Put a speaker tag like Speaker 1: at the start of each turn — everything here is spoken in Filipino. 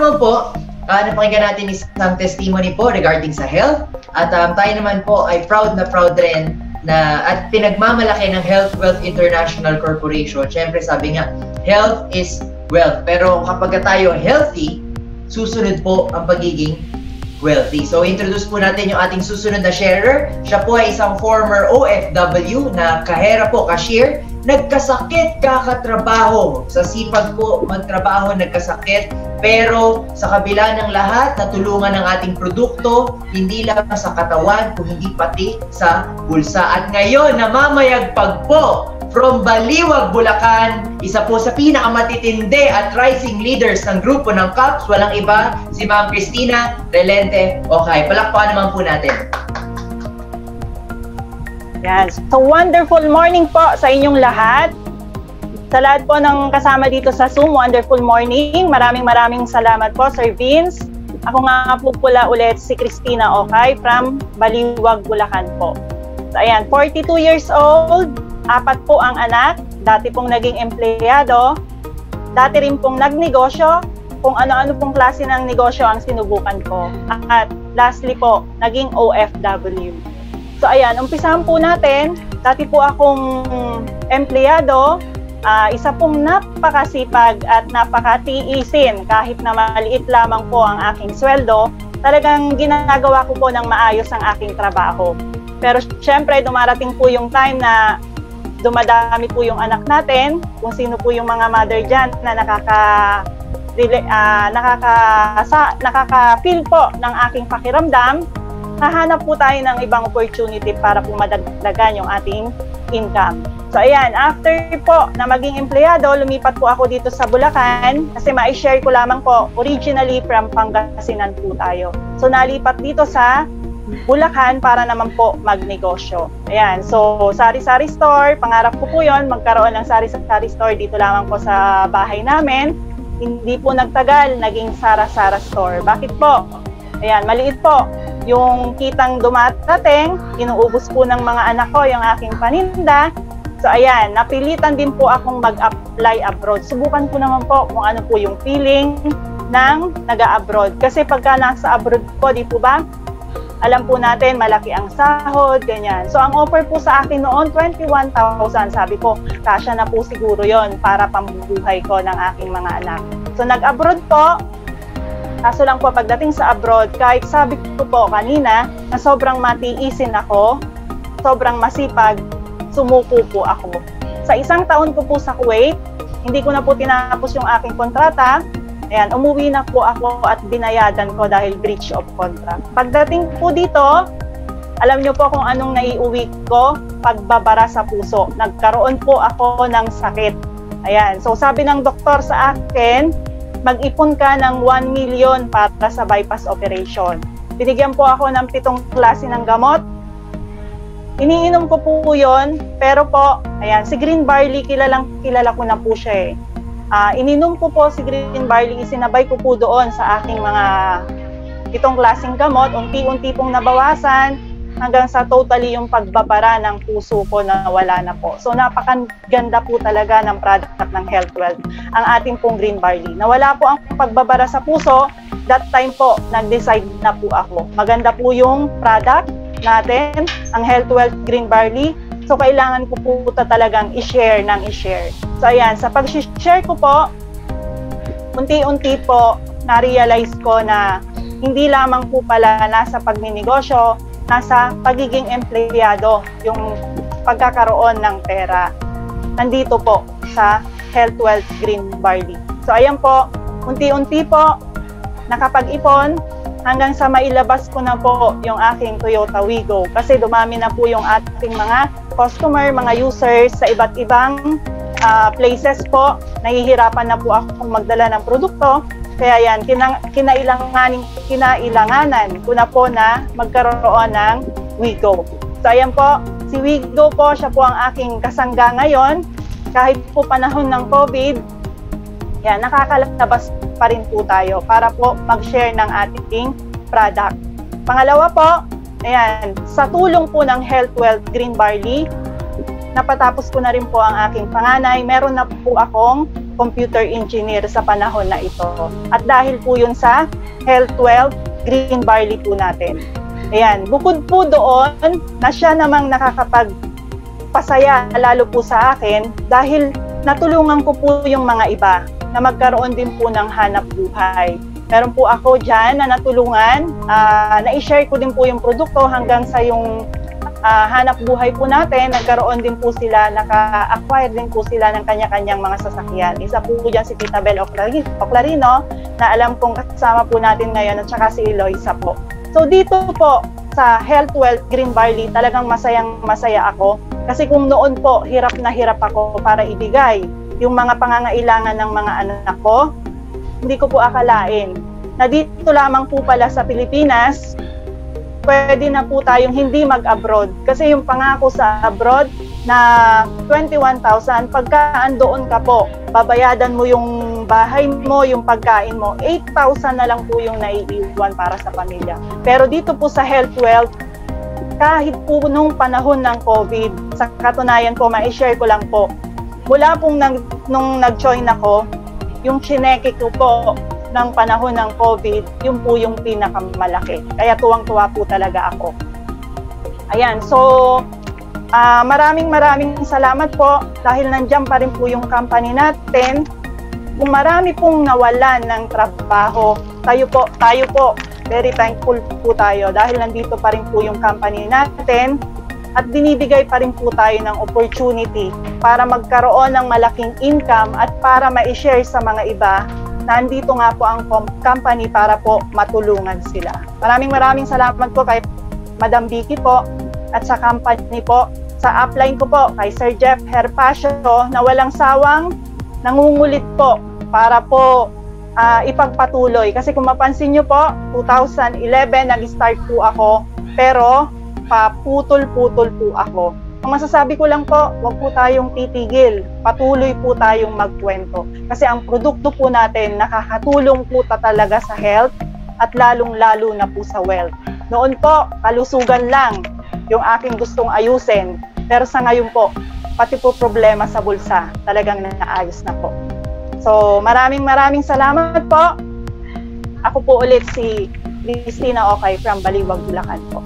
Speaker 1: naman po, uh, napakinggan natin isang testimony po regarding sa health. At um, tayo naman po ay proud na proud rin na at pinagmamalaki ng Health Wealth International Corporation. Siyempre sabi nga, health is wealth. Pero kapag tayo healthy, susunod po ang pagiging wealthy. So introduce po natin yung ating susunod na sharer. Siya po ay isang former OFW na kahera po, cashier. Nagkasakit kakatrabaho. Sa sipag po magtrabaho, nagkasakit. Pero sa kabila ng lahat, natulungan ng ating produkto, hindi lang sa katawan, kung pati sa bulsa. At ngayon, namamayagpag po from Baliwag, Bulacan, isa po sa pinakamatitindi at rising leaders ng grupo ng CAPS, walang iba, si Ma'am Christina Relente Okay, palakpakan naman po natin.
Speaker 2: Yan. So, wonderful morning po sa inyong lahat. Sa lahat po ng kasama dito sa Zoom, wonderful morning. Maraming maraming salamat po, Sir Vince. Ako nga po pula ulit si Christina Okay from Baliwag, Bulacan po. So, ayan, 42 years old, apat po ang anak, dati pong naging empleyado, dati rin pong nagnegosyo, kung ano-ano pong klase ng negosyo ang sinubukan ko. At lastly po, naging OFW. So ayan, umpisahan po natin. Dati po akong empleyado, uh, isa pong napakasipag at napakatiisin kahit na maliit lamang po ang aking sweldo, talagang ginagawa ko po ng maayos ang aking trabaho. Pero syempre dumarating po yung time na dumadami po yung anak natin, kung sino po yung mga mother dyan na nakaka uh, nakaka sa, nakaka-feel po ng aking pakiramdam, hahanap po tayo ng ibang opportunity para po madagdagan yung ating income. So ayan, after po na maging empleyado, lumipat po ako dito sa Bulacan kasi ma-share ko lamang po, originally from Pangasinan po tayo. So nalipat dito sa Bulacan para naman po magnegosyo. Ayan, so sari-sari store, pangarap ko po yon magkaroon ng sari-sari store dito lamang po sa bahay namin. Hindi po nagtagal, naging Sara-Sara store. Bakit po? Ayan, maliit po. Yung kitang dumatating, inuubos po ng mga anak ko yung aking paninda. So ayan, napilitan din po akong mag-apply abroad. Subukan ko naman po kung ano po yung feeling ng nag-abroad. Kasi pagka nasa abroad po, di po ba, alam po natin malaki ang sahod, ganyan. So ang offer po sa akin noon, 21,000. Sabi ko, kasya na po siguro yon para pambuhay ko ng aking mga anak. So nag-abroad po, Kaso lang po pagdating sa abroad, kahit sabi ko po kanina na sobrang matiisin ako, sobrang masipag, sumuko po ako. Sa isang taon ko po sa Kuwait, hindi ko na po tinapos yung aking kontrata. Ayan, umuwi na po ako at binayadan ko dahil breach of contract. Pagdating po dito, alam niyo po kung anong naiuwi ko, pagbabara sa puso. Nagkaroon po ako ng sakit. Ayan, so sabi ng doktor sa akin, mag-ipon ka ng 1 million para sa bypass operation. Binigyan po ako ng pitong klase ng gamot Iniinom ko po yun, pero po, ayan, si green barley, kilalang kilala ko na po siya eh. Uh, ininom ko po si green barley, isinabay ko po doon sa aking mga itong klaseng gamot, unti-unti pong nabawasan, hanggang sa totally yung pagbabara ng puso ko na wala na po. So napakaganda po talaga ng product ng Health Wealth, ang ating pong green barley. Nawala po ang pagbabara sa puso, that time po, nag-decide na po ako. Maganda po yung product, natin, ang Health Wealth Green Barley. So, kailangan ko po talagang i-share ng i-share. So, ayan, sa pag-share ko po, unti-unti po, na-realize ko na hindi lamang po pala nasa pagninegosyo, nasa pagiging empleyado, yung pagkakaroon ng pera. Nandito po sa Health Wealth Green Barley. So, ayan po, unti-unti po, nakapag-ipon, hanggang sa mailabas ko na po yung aking Toyota Wigo kasi dumami na po yung ating mga customer, mga users sa iba't ibang uh, places po. Nahihirapan na po akong magdala ng produkto. Kaya yan, kina, kinailanganin, kinailanganan ko na po na magkaroon ng Wigo. So ayan po, si Wigo po, siya po ang aking kasangga ngayon. Kahit po panahon ng COVID, yan, nakakalabas pa rin po tayo para po mag-share ng ating product. Pangalawa po, ayan, sa tulong po ng Health Wealth Green Barley, napatapos ko na rin po ang aking panganay. Meron na po akong computer engineer sa panahon na ito. At dahil po yun sa Health Wealth Green Barley po natin. Ayan, bukod po doon na siya namang nakakapagpasaya lalo po sa akin dahil natulungan ko po yung mga iba na magkaroon din po ng hanap buhay. Meron po ako dyan na natulungan, uh, na-share ko din po yung produkto hanggang sa yung uh, hanap buhay po natin, nagkaroon din po sila, naka-acquire din po sila ng kanya-kanyang mga sasakyan. Isa po dyan si Tita Bel Oclarino, na alam kong kasama po natin ngayon, at saka si Eloisa po. So dito po, sa Health Wealth Green Barley, talagang masayang masaya ako. Kasi kung noon po, hirap na hirap ako para ibigay yung mga pangangailangan ng mga anak ko, hindi ko po akalain na dito lamang po pala sa Pilipinas, pwede na po tayong hindi mag-abroad. Kasi yung pangako sa abroad na 21,000, pagka andoon ka po, babayadan mo yung bahay mo, yung pagkain mo, 8,000 na lang po yung naiiwan para sa pamilya. Pero dito po sa Health Wealth, kahit po nung panahon ng COVID, sa katunayan po, ma-share ko lang po, mula pong nag, nung nag-join ako, yung chineke ko po, ng panahon ng COVID, yun po yung pinakamalaki. Kaya tuwang-tuwa po talaga ako. Ayan, so uh, maraming maraming salamat po dahil nandiyan pa rin po yung company natin. Kung marami pong nawalan ng trabaho, tayo po, tayo po, very thankful po tayo dahil nandito pa rin po yung company natin at binibigay pa rin po tayo ng opportunity para magkaroon ng malaking income at para ma-share sa mga iba nandito nga po ang company para po matulungan sila. Maraming maraming salamat po kay Madam Vicky po at sa company po. Sa upline ko po kay Sir Jeff Herpasio na walang sawang nangungulit po para po uh, ipagpatuloy. Kasi kung mapansin nyo po, 2011 nag-start po ako pero paputol-putol po ako. Ang masasabi ko lang po, huwag po tayong titigil. Patuloy po tayong magkwento. Kasi ang produkto po natin nakakatulong po ta talaga sa health at lalong-lalo na po sa wealth. Noon po, kalusugan lang yung aking gustong ayusin. Pero sa ngayon po, pati po problema sa bulsa, talagang naayos na po. So, maraming maraming salamat po. Ako po ulit si Christina Okay from Baliwag, Bulacan po.